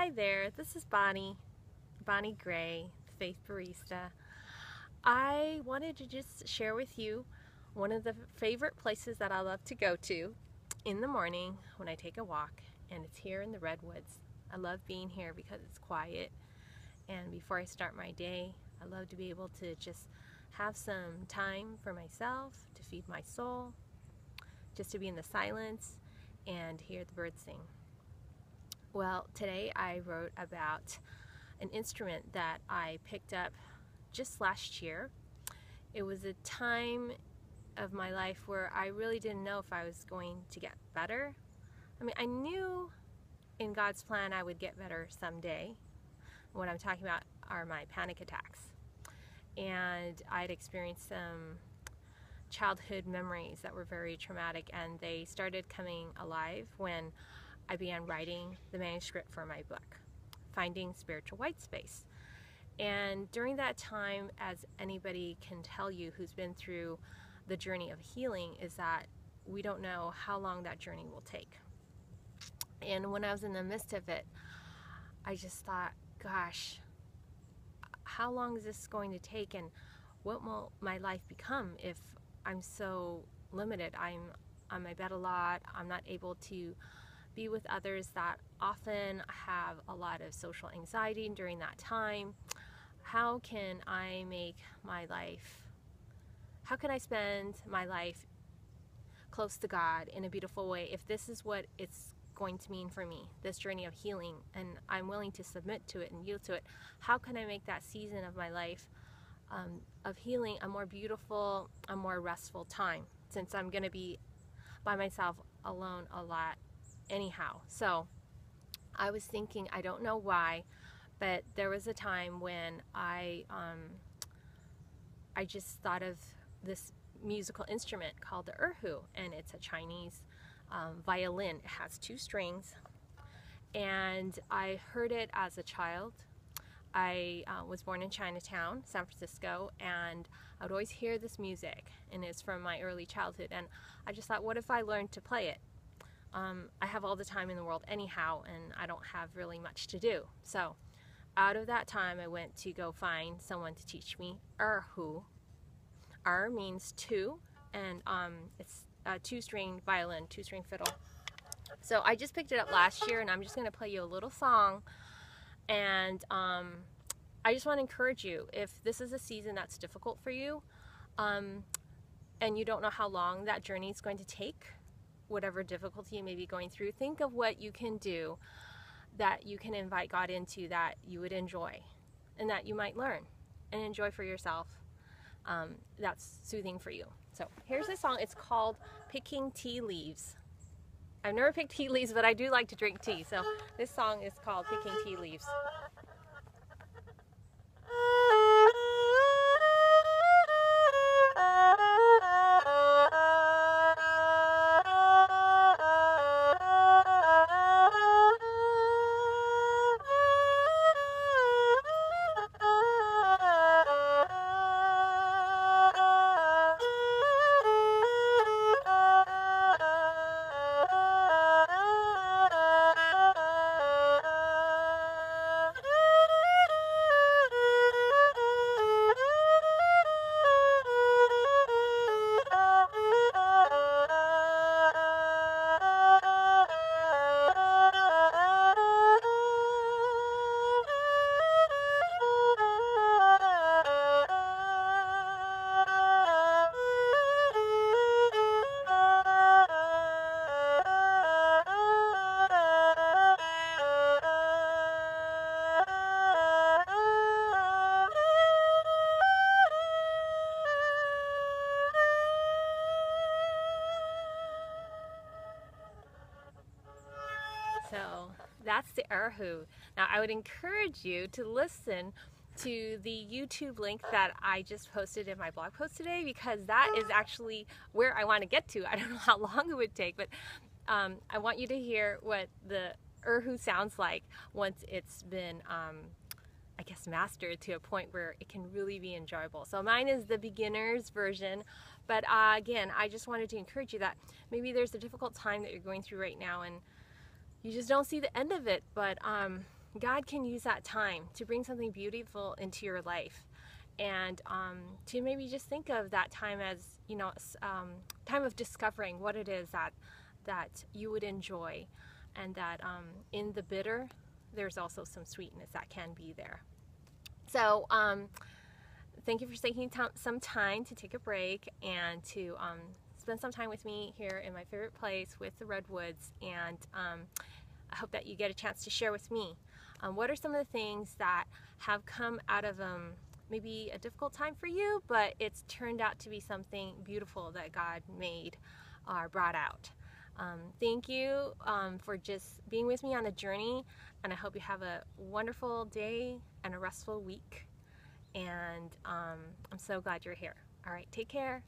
Hi there, this is Bonnie, Bonnie Gray, Faith Barista. I wanted to just share with you one of the favorite places that I love to go to in the morning when I take a walk, and it's here in the Redwoods. I love being here because it's quiet, and before I start my day, I love to be able to just have some time for myself, to feed my soul, just to be in the silence and hear the birds sing. Well, today I wrote about an instrument that I picked up just last year. It was a time of my life where I really didn't know if I was going to get better. I mean, I knew in God's plan I would get better someday. What I'm talking about are my panic attacks. And I'd experienced some childhood memories that were very traumatic, and they started coming alive when I began writing the manuscript for my book, Finding Spiritual Whitespace. And during that time, as anybody can tell you who's been through the journey of healing, is that we don't know how long that journey will take. And when I was in the midst of it, I just thought, gosh, how long is this going to take and what will my life become if I'm so limited? I'm on my bed a lot, I'm not able to be with others that often have a lot of social anxiety during that time. How can I make my life, how can I spend my life close to God in a beautiful way if this is what it's going to mean for me, this journey of healing, and I'm willing to submit to it and yield to it? How can I make that season of my life um, of healing a more beautiful, a more restful time since I'm going to be by myself alone a lot anyhow. So I was thinking, I don't know why, but there was a time when I um, I just thought of this musical instrument called the erhu, and it's a Chinese um, violin. It has two strings, and I heard it as a child. I uh, was born in Chinatown, San Francisco, and I would always hear this music, and it's from my early childhood. And I just thought, what if I learned to play it? Um, I have all the time in the world anyhow, and I don't have really much to do. So, out of that time, I went to go find someone to teach me erhu. Er means two, and um, it's a two-string violin, two-string fiddle. So I just picked it up last year, and I'm just going to play you a little song. And um, I just want to encourage you, if this is a season that's difficult for you, um, and you don't know how long that journey is going to take, whatever difficulty you may be going through, think of what you can do that you can invite God into that you would enjoy and that you might learn and enjoy for yourself. Um, that's soothing for you. So here's a song. It's called Picking Tea Leaves. I've never picked tea leaves, but I do like to drink tea. So this song is called Picking Tea Leaves. So that's the erhu. Now I would encourage you to listen to the YouTube link that I just posted in my blog post today because that is actually where I want to get to. I don't know how long it would take, but um, I want you to hear what the erhu sounds like once it's been, um, I guess, mastered to a point where it can really be enjoyable. So mine is the beginner's version, but uh, again, I just wanted to encourage you that maybe there's a difficult time that you're going through right now and you just don't see the end of it, but um, God can use that time to bring something beautiful into your life. And um, to maybe just think of that time as you know um, time of discovering what it is that that you would enjoy and that um, in the bitter there's also some sweetness that can be there. So um, thank you for taking some time to take a break and to um, spend some time with me here in my favorite place with the redwoods and um, I hope that you get a chance to share with me what are some of the things that have come out of um, maybe a difficult time for you, but it's turned out to be something beautiful that God made or brought out. Um, thank you um, for just being with me on the journey, and I hope you have a wonderful day and a restful week. And um, I'm so glad you're here. All right, take care.